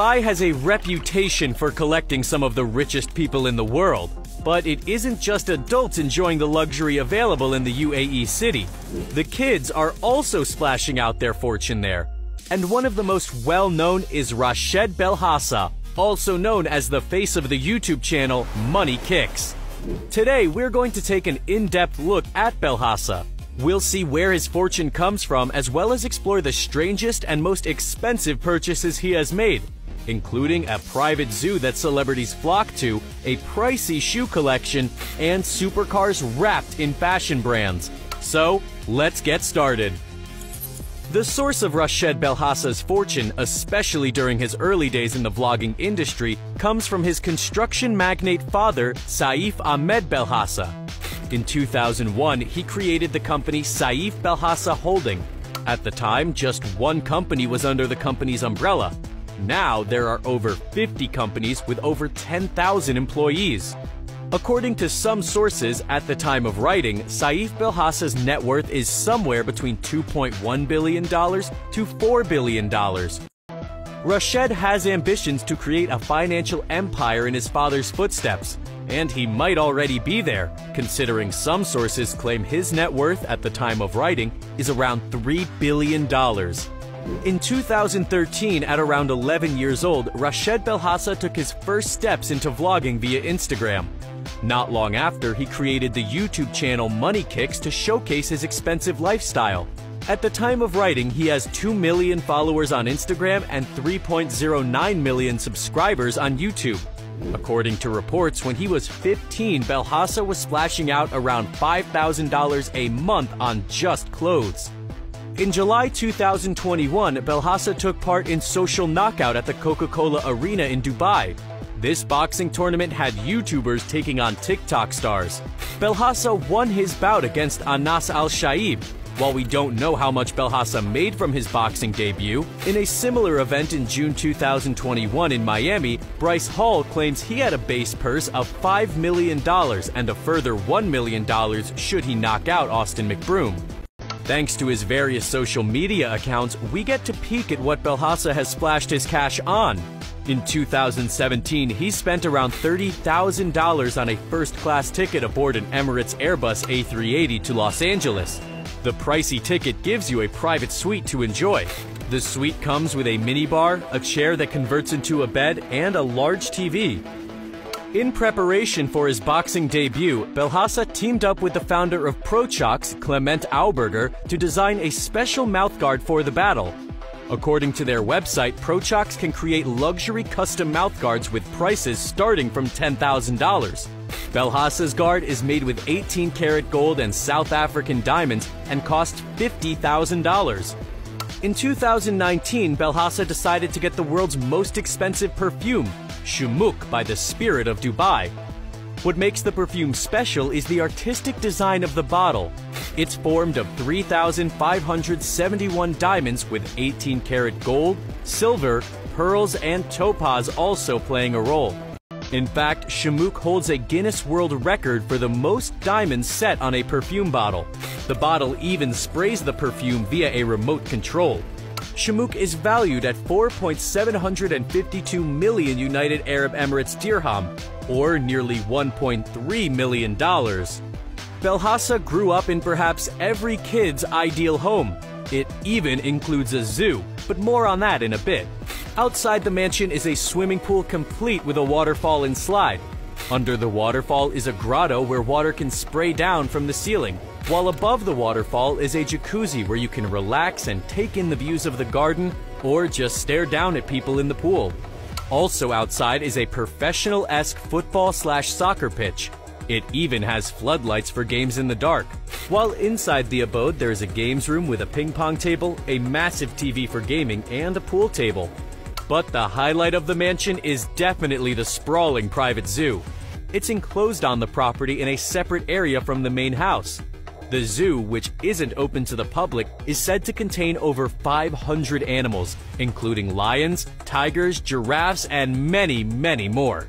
Dubai has a reputation for collecting some of the richest people in the world. But it isn't just adults enjoying the luxury available in the UAE city. The kids are also splashing out their fortune there. And one of the most well-known is Rashed Belhassa, also known as the face of the YouTube channel Money Kicks. Today, we're going to take an in-depth look at Belhassa. We'll see where his fortune comes from as well as explore the strangest and most expensive purchases he has made, including a private zoo that celebrities flock to, a pricey shoe collection, and supercars wrapped in fashion brands. So, let's get started. The source of Rashed Belhassa's fortune, especially during his early days in the vlogging industry, comes from his construction magnate father, Saif Ahmed Belhassa. In 2001, he created the company Saif Belhassa Holding. At the time, just one company was under the company's umbrella. Now, there are over 50 companies with over 10,000 employees. According to some sources, at the time of writing, Saif Belhassa's net worth is somewhere between $2.1 billion to $4 billion. Rashed has ambitions to create a financial empire in his father's footsteps, and he might already be there, considering some sources claim his net worth at the time of writing is around $3 billion. In 2013, at around 11 years old, Rashed Belhassa took his first steps into vlogging via Instagram. Not long after, he created the YouTube channel Money Kicks to showcase his expensive lifestyle. At the time of writing, he has 2 million followers on Instagram and 3.09 million subscribers on YouTube. According to reports, when he was 15, Belhassa was splashing out around $5,000 a month on just clothes. In July 2021, Belhassa took part in Social Knockout at the Coca-Cola Arena in Dubai. This boxing tournament had YouTubers taking on TikTok stars. Belhassa won his bout against Anas Al-Shaib. While we don't know how much Belhassa made from his boxing debut, in a similar event in June 2021 in Miami, Bryce Hall claims he had a base purse of $5 million and a further $1 million should he knock out Austin McBroom. Thanks to his various social media accounts, we get to peek at what Belhassa has splashed his cash on. In 2017, he spent around $30,000 on a first-class ticket aboard an Emirates Airbus A380 to Los Angeles. The pricey ticket gives you a private suite to enjoy. The suite comes with a minibar, a chair that converts into a bed, and a large TV. In preparation for his boxing debut, Belhassa teamed up with the founder of Prochox, Clement Auberger, to design a special mouthguard for the battle. According to their website, Prochox can create luxury custom mouthguards with prices starting from $10,000. Belhassa's guard is made with 18 karat gold and South African diamonds and costs $50,000. In 2019, Belhassa decided to get the world's most expensive perfume, Shumukh by the Spirit of Dubai. What makes the perfume special is the artistic design of the bottle. It's formed of 3,571 diamonds with 18 karat gold, silver, pearls, and topaz also playing a role. In fact, Shumukh holds a Guinness World Record for the most diamonds set on a perfume bottle. The bottle even sprays the perfume via a remote control. Shumukh is valued at 4.752 million United Arab Emirates dirham, or nearly $1.3 million. Belhassa grew up in perhaps every kid's ideal home. It even includes a zoo, but more on that in a bit. Outside the mansion is a swimming pool complete with a waterfall and slide. Under the waterfall is a grotto where water can spray down from the ceiling, while above the waterfall is a jacuzzi where you can relax and take in the views of the garden or just stare down at people in the pool. Also outside is a professional-esque football slash soccer pitch. It even has floodlights for games in the dark. While inside the abode there is a games room with a ping pong table, a massive TV for gaming, and a pool table. But the highlight of the mansion is definitely the sprawling private zoo. It's enclosed on the property in a separate area from the main house. The zoo, which isn't open to the public, is said to contain over 500 animals, including lions, tigers, giraffes, and many, many more.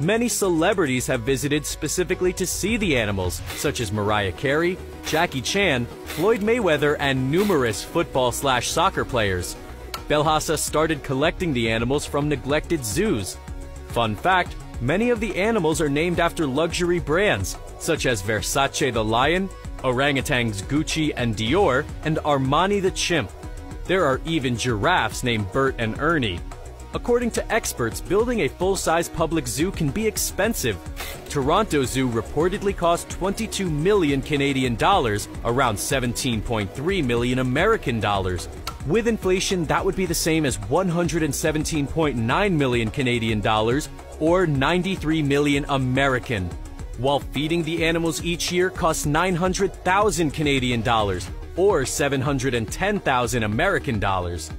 Many celebrities have visited specifically to see the animals, such as Mariah Carey, Jackie Chan, Floyd Mayweather, and numerous football slash soccer players. Belhassa started collecting the animals from neglected zoos. Fun fact, many of the animals are named after luxury brands, such as Versace the lion, orangutans Gucci and Dior, and Armani the chimp. There are even giraffes named Bert and Ernie. According to experts, building a full-size public zoo can be expensive. Toronto Zoo reportedly cost 22 million Canadian dollars, around 17.3 million American dollars. With inflation, that would be the same as 117.9 million Canadian dollars or 93 million American. While feeding the animals each year costs 900,000 Canadian dollars or 710,000 American dollars.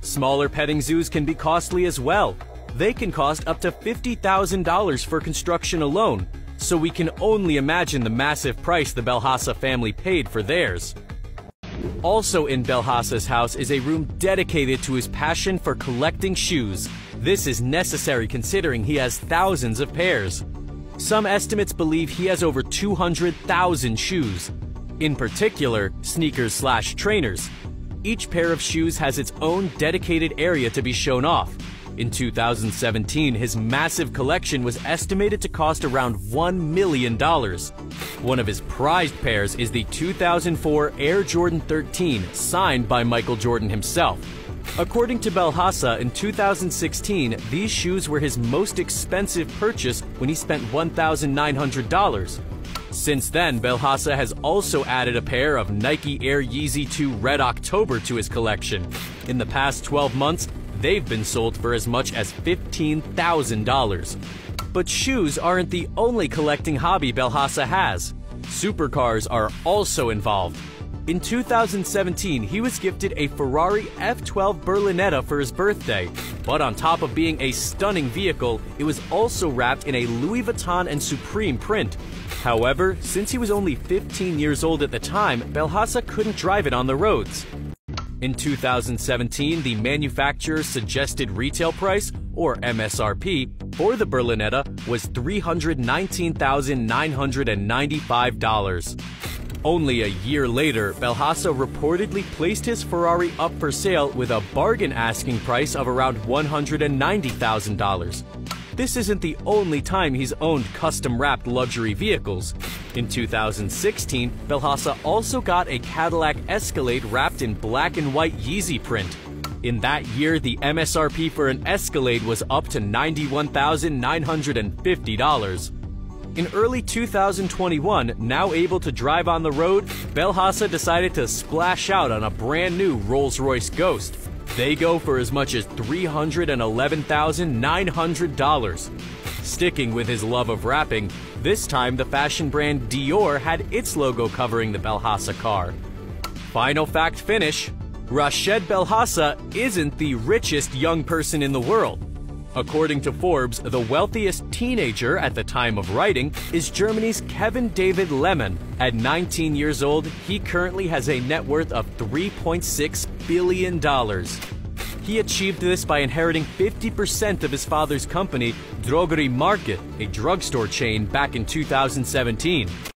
Smaller petting zoos can be costly as well. They can cost up to $50,000 for construction alone, so we can only imagine the massive price the Belhassa family paid for theirs. Also in Belhassa's house is a room dedicated to his passion for collecting shoes. This is necessary considering he has thousands of pairs. Some estimates believe he has over 200,000 shoes. In particular, sneakers slash trainers. Each pair of shoes has its own dedicated area to be shown off. In 2017, his massive collection was estimated to cost around $1 million. One of his prized pairs is the 2004 Air Jordan 13, signed by Michael Jordan himself. According to Belhassa, in 2016, these shoes were his most expensive purchase when he spent $1,900. Since then, Belhassa has also added a pair of Nike Air Yeezy 2 Red October to his collection. In the past 12 months, they've been sold for as much as $15,000. But shoes aren't the only collecting hobby Belhassa has. Supercars are also involved. In 2017, he was gifted a Ferrari F12 Berlinetta for his birthday. But on top of being a stunning vehicle, it was also wrapped in a Louis Vuitton and Supreme print. However, since he was only 15 years old at the time, Belhassa couldn't drive it on the roads. In 2017, the manufacturer's suggested retail price, or MSRP, for the Berlinetta was $319,995. Only a year later, Belhassa reportedly placed his Ferrari up for sale with a bargain asking price of around $190,000. This isn't the only time he's owned custom-wrapped luxury vehicles. In 2016, Belhassa also got a Cadillac Escalade wrapped in black and white Yeezy print. In that year, the MSRP for an Escalade was up to $91,950. In early 2021, now able to drive on the road, Belhassa decided to splash out on a brand new Rolls-Royce Ghost. They go for as much as $311,900. Sticking with his love of wrapping, this time the fashion brand Dior had its logo covering the Belhassa car. Final fact finish, Rashed Belhassa isn't the richest young person in the world. According to Forbes, the wealthiest teenager at the time of writing is Germany's Kevin David Lehmann. At 19 years old, he currently has a net worth of $3.6 billion. He achieved this by inheriting 50% of his father's company, Drogerie Market, a drugstore chain, back in 2017.